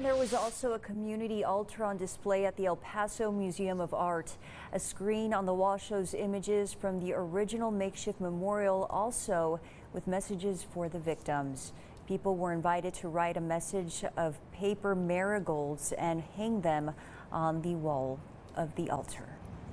There was also a community altar on display at the El Paso Museum of Art. A screen on the wall shows images from the original makeshift memorial, also with messages for the victims. People were invited to write a message of paper marigolds and hang them on the wall of the altar.